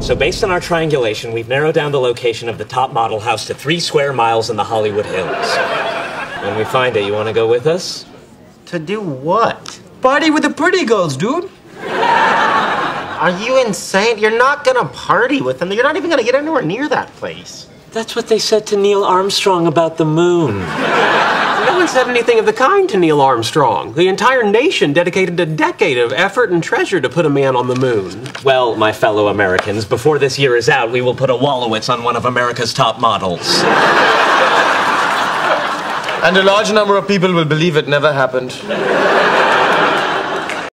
So, based on our triangulation, we've narrowed down the location of the top model house to three square miles in the Hollywood Hills. When we find it, you want to go with us? To do what? Party with the pretty girls, dude. Are you insane? You're not gonna party with them. You're not even gonna get anywhere near that place. That's what they said to Neil Armstrong about the moon. No one said anything of the kind to Neil Armstrong. The entire nation dedicated a decade of effort and treasure to put a man on the moon. Well, my fellow Americans, before this year is out, we will put a Wolowitz on one of America's top models. And a large number of people will believe it never happened.